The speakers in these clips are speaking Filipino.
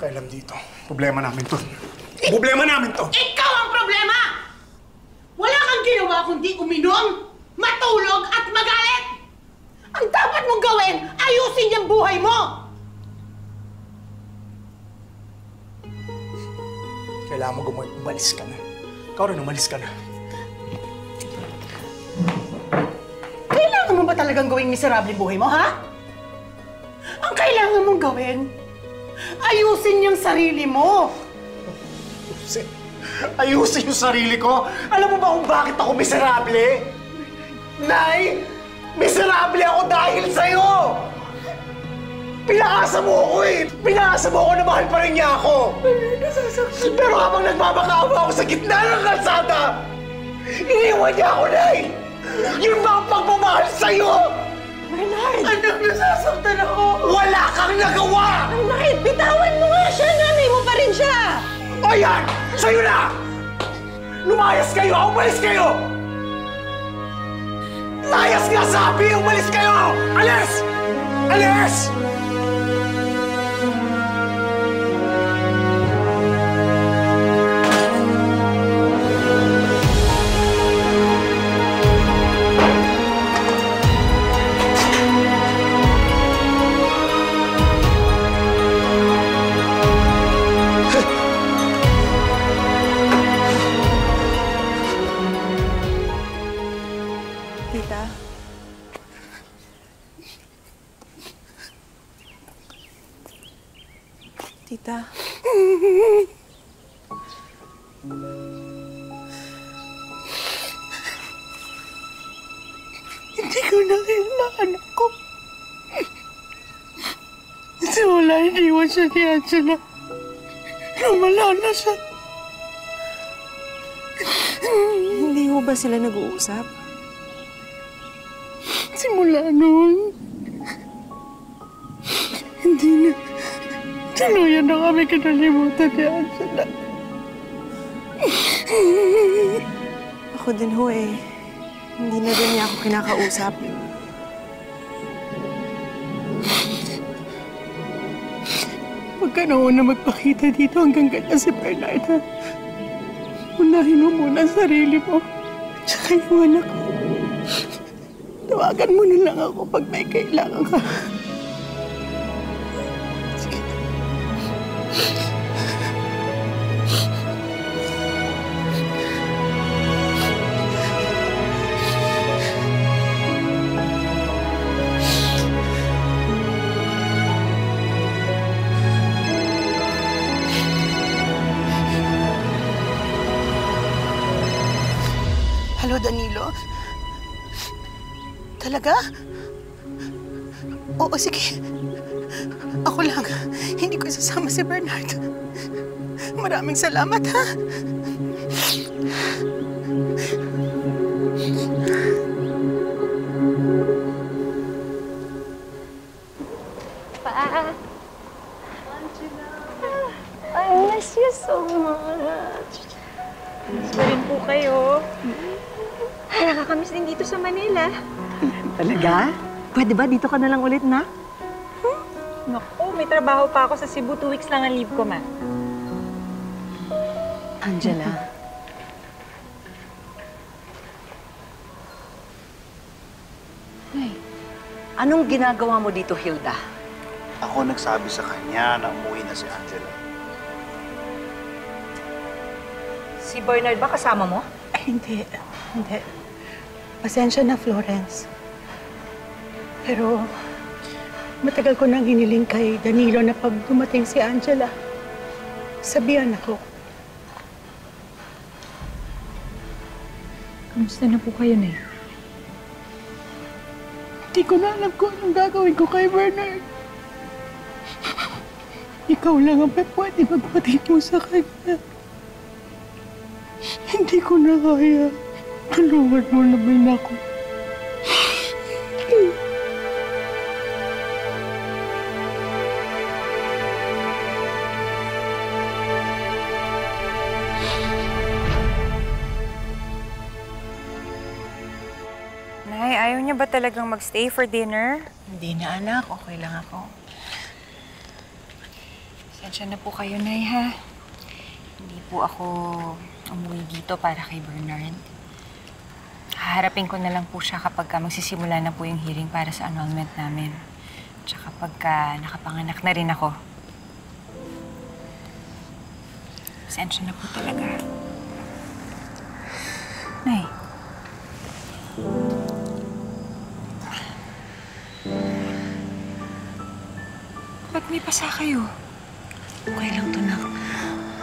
pakialam dito. Problema namin to. Problema namin to! Ikaw ang problema! Wala kang ginawa kundi uminom, matulog at magalit! Ang dapat mong gawin, ayusin yung buhay mo! Kailangan mo gumawa. Umalis ka na. Ikaw rin, umalis ka na. Kailangan mo ba talagang gawing miserable buhay mo, ha? Ang kailangan mong gawin, ayusin yung sarili mo! Ayusin. Ayusin yung sarili ko. Alam mo ba kung bakit ako miserable? Nay! Miserable ako dahil sa'yo! Pinakasa mo ako eh! Pinakasa mo ako na mahal pa rin niya ako! Pero habang nagmamakaawa ako sa gitna ng kalsada, iniwan niya ako, Nay! Yun ba ang pagmamahal sa'yo? Bernard! Anak, nasasaktan ako! Yan! Sa'yo na! Lumayas kayo! Umalis kayo! Layas nga sabi! Umalis kayo! Alis! Alis! Kailangan ako. Kasi wala iniwan siya ni Angela. Lumala na siya. Hindi mo ba sila nag-uusap? Simula noon, hindi na, tuluyan na kami kinalimutan ni Angela. Ako din ho eh. Hindi na din niya ako kinakausap. Huwag ka na una magpakita dito hanggang ganyan si Bernard, ha? Unahin mo muna ang sarili mo. Tsaka yung anak mo. Tawagan mo na lang ako pag may kailangan ka. Talaga? Oo, sige. Ako lang. Hindi ko isasama si Bernard. Maraming salamat, ha? Talaga? Pwede ba dito ka na lang ulit, na? Naku, may trabaho pa ako sa Cebu. Two weeks lang ang leave ko, ma. Angela. Anong ginagawa mo dito, Hilda? Ako nagsabi sa kanya na umuwi na si Angela. Si Bernard ba kasama mo? Ay, hindi. Hindi. Pasensya na, Florence. Pero matagal ko nang hiniling kay Danilo na pag dumating si Angela, sabihan ako. Kamusta na po kayo, Nay? Hindi ko na alam kung anong gagawin ko kay Bernard. Ikaw lang ang pwede magpatid mo sa kanya. Hindi ko na kaya. Tulungan mo naman ako. Ayaw niya ba talagang magstay for dinner? Hindi na anak, okay lang ako. Pasensya na po kayo, Nay, ha? Hindi po ako umuwi dito para kay Bernard. Haharapin ko na lang po siya kapag ka magsisimula na po yung hearing para sa annulment namin. Tsaka pagka nakapanganak na rin ako. Pasensya na po talaga. Pasa kayo? Okay lang to, nak.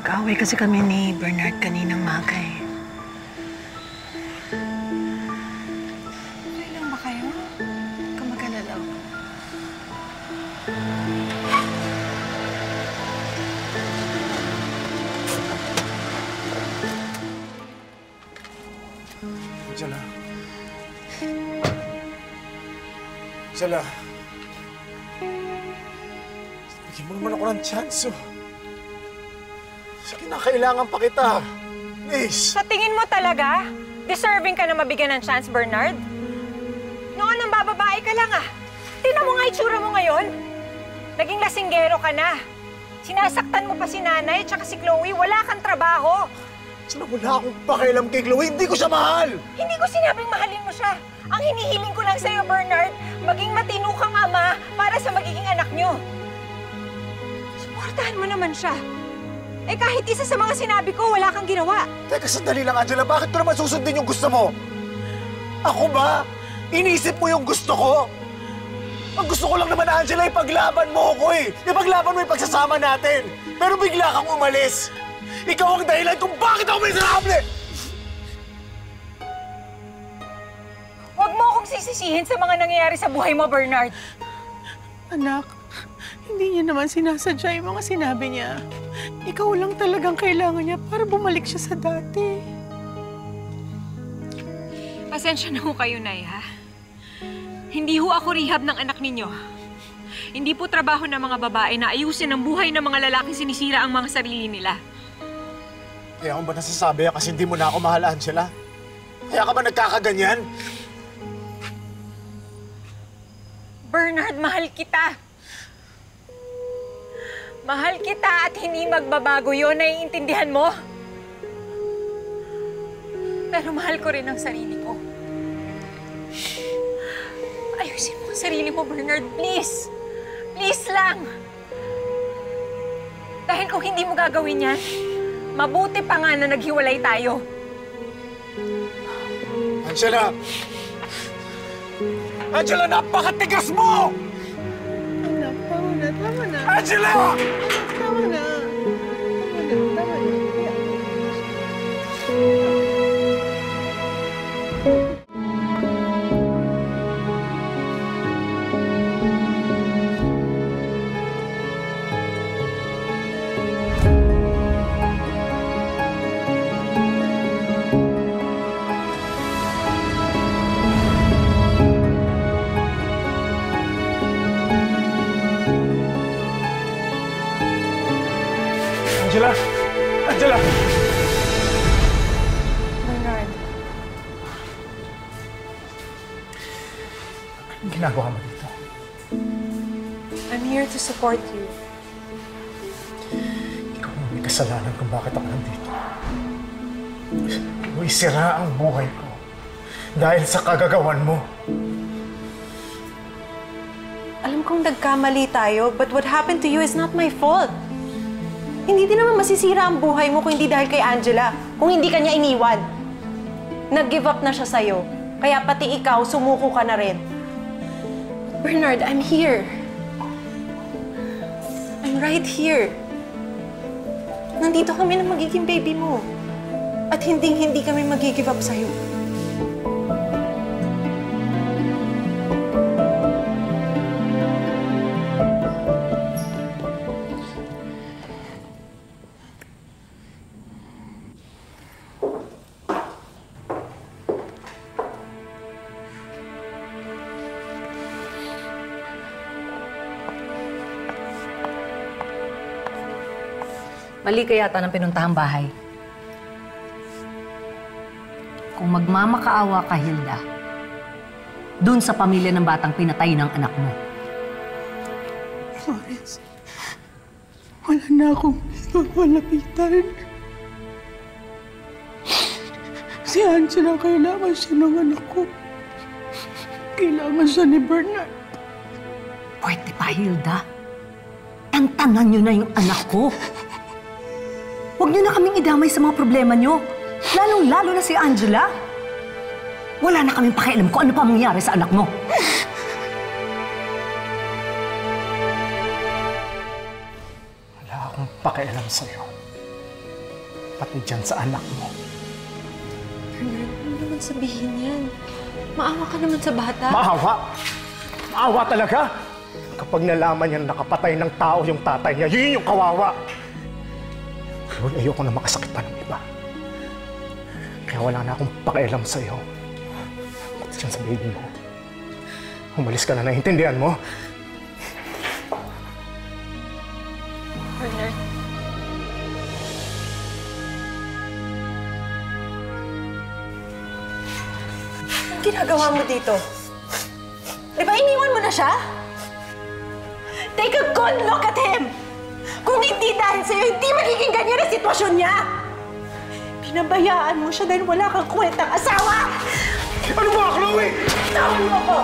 Kaaway kasi kami ni Bernard kaninang maga eh. Okay lang ba kayo? Kamagana lang. Angela. Angela. Bigyan naman ako ng chance, oh. Sige na, kailangan pa kita. Please. Sa tingin mo talaga, deserving ka na mabigyan ng chance, Bernard? Noon nang bababae ka lang ah. Tingnan mo nga itsura mo ngayon. Naging lasinggero ka na. Sinasaktan mo pa si nanay at si Chloe. Wala kang trabaho. Angela, wala akong pakialam kay Chloe. Hindi ko siya mahal. Hindi ko sinabing mahalin mo siya. Ang hinihiling ko lang sa'yo, Bernard, maging matino kang ama para sa magiging anak niyo. Suportahan mo naman siya. Eh kahit isa sa mga sinabi ko, wala kang ginawa. Teka, sandali lang, Angela. Bakit ko naman susundin yung gusto mo? Ako ba? Inisip mo yung gusto ko? Ang gusto ko lang naman, Angela, ipaglaban mo ako eh. Ipaglaban mo yung pagsasama natin. Pero bigla kang umalis. Ikaw ang dahilan kung bakit ako miserable! Huwag mo akong sisisihin sa mga nangyayari sa buhay mo, Bernard. Anak, hindi niya naman sinasadya yung mga sinabi niya. Ikaw lang talagang kailangan niya para bumalik siya sa dati. Pasensya na ho kayo, Nay, ha? Hindi ho ako rehab ng anak ninyo. Hindi po trabaho ng mga babae na ayusin ang buhay ng mga lalaking sinisira ang mga sarili nila. Kaya ako ba nasasabi yan kasi hindi mo na ako mahal, Angela? Kaya ka ba nagkakaganyan? Bernard, mahal kita. Mahal kita at hindi magbabago yon, naiintindihan mo? Pero mahal ko rin ang sarili ko. Ayusin mo ang sarili mo, Bernard, please. Please lang. Dahil kung hindi mo gagawin yan, mabuti pa nga na naghiwalay tayo. Angela! Angela, napakatigas mo! Anak, Angela! Ginagawa mo dito? I'm here to support you. Ikaw ang may kasalanan kung bakit ako nandito. May sira ang buhay ko dahil sa kagagawan mo. Alam kong nagkamali tayo, but what happened to you is not my fault. Hindi din naman masisira ang buhay mo kung hindi dahil kay Angela, kung hindi kanya iniwan. Nag-give up na siya sa'yo, kaya pati ikaw, sumuko ka na rin. Bernard, I'm here. I'm right here. Nandito kami na magiging baby mo. At hinding-hindi kami mag-give up sa'yo. Mali ka yata ng pinuntahang bahay. Kung magmamakaawa ka, Hilda, dun sa pamilya ng batang pinatay ng anak mo. Florence, Wala na akong mawalapitan. Si Angela, kailangan siya ng anak ko. Kailangan siya ni Bernard. Pwede pa, Hilda. Tantanan niyo na yung anak ko. Huwag niyo na kaming idamay sa mga problema niyo. Lalong-lalo na si Angela. Wala na kaming pakialam kung ano pa mangyari sa anak mo. Wala akong pakialam sa'yo. Pati dyan sa anak mo. Ano naman sabihin yan? Maawa ka naman sa bata. Maawa! Maawa talaga! Kapag nalaman niya na nakapatay ng tao yung tatay niya, yun yung kawawa! Lord, ayoko na makasakit pa ng iba. Kaya wala na akong pakialam sa'yo. Pati dyan sa baby mo. Umalis ka na, naiintindihan mo? Bernard. Anong ginagawa mo dito? Di ba iniwan mo na siya? Take a good look at him! Kung hindi dahil sa'yo, hindi magiging ganyan ang sitwasyon niya! Pinabayaan mo siya dahil wala kang kwentang asawa! Ano ba, Chloe? Tawag mo ko!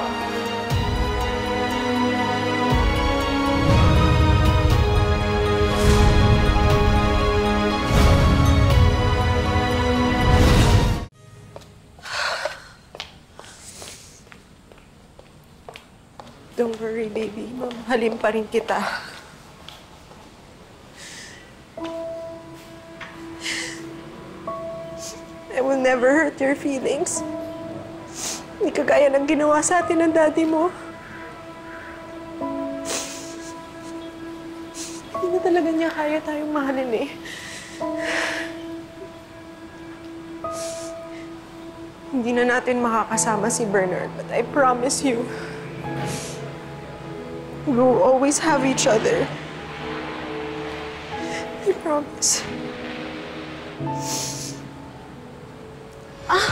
Don't worry, baby. Mamahalin pa rin kita. Will never hurt your feelings. Hindi kagaya ng ginawa sa atin ng daddy mo. Hindi na talaga niya kaya tayong mahalin eh. Hindi na natin makakasama si Bernard, but I promise you, we will always have each other. I promise. Hang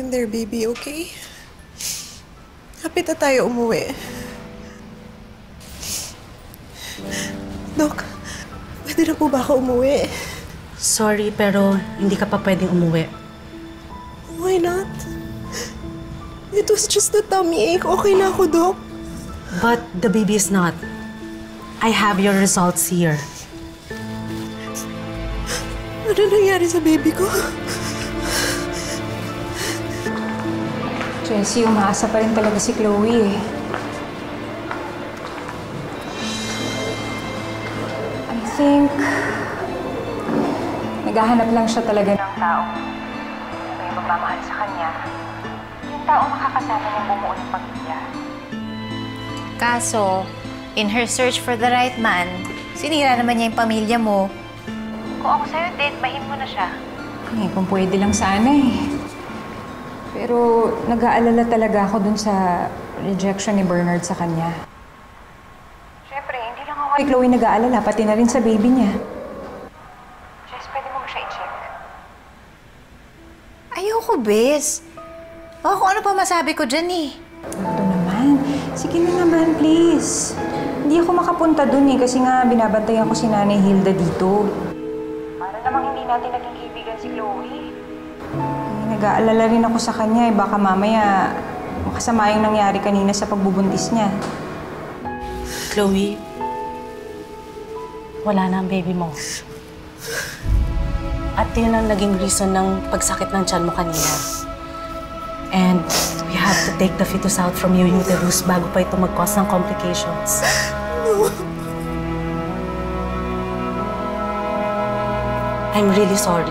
in there, baby, okay? Hapit na tayo umuwi. Na po ba ako umuwi? Sorry, pero hindi ka pa pwedeng umuwi. Why not? It was just a tummy ache. Okay na ako, Dok. But the baby is not. I have your results here. Ano nangyari sa baby ko? Jessie, umaasa pa rin talaga si Chloe eh. Naghahanap lang siya talaga ng taong may magmamahal sa kanya. Yung taong makakasama niyang bumuo ng pamilya. Kaso, in her search for the right man, sinira naman niya yung pamilya mo. Kung ako sa'yo, deadbahin mo na siya. Eh, kung pwede lang sana eh. Pero nag-aalala talaga ako dun sa rejection ni Bernard sa kanya. Siyempre, hindi lang ako kay Chloe nag-aalala, pati na rin sa baby niya. Jess, pwede mo ba siya i-check? Ayoko, bes. Baka kung ano pa masabi ko dyan eh. Ito naman. Sige na naman, please. Hindi ako makapunta dun eh kasi nga binabantayan ko si Nanay Hilda dito. Para namang hindi natin naging kaibigan si Chloe. Eh, nag-aalala rin ako sa kanya eh. Baka mamaya makasama yung nangyari kanina sa pagbubuntis niya. Chloe, wala na ang baby mo. At yun ang naging reason ng pagsakit ng tiyan mo kanina. And we have to take the fetus out from your uterus bago pa ito mag-cause ng complications. I'm really sorry.